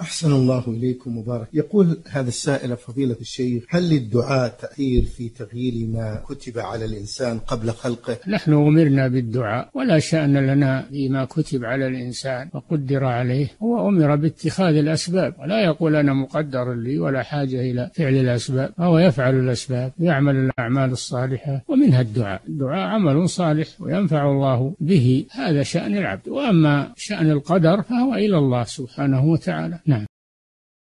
أحسن الله إليكم مبارك يقول هذا السائل فضيلة الشيخ هل للدعاء تأثير في تغيير ما كتب على الإنسان قبل خلقه؟ نحن أمرنا بالدعاء ولا شأن لنا فيما كتب على الإنسان وقدر عليه. هو أمر باتخاذ الأسباب ولا يقول أنا مقدر لي ولا حاجة إلى فعل الأسباب. هو يفعل الأسباب يعمل الأعمال الصالحة ومنها الدعاء. الدعاء عمل صالح وينفع الله به هذا شأن العبد. وأما شأن القدر فهو إلى الله سبحانه وتعالى.